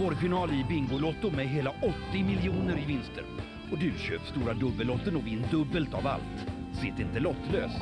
Vårfinal i Bingolotto med hela 80 miljoner i vinster. Och du köp stora dubbellotten och vinn dubbelt av allt. Sitt inte lottlös.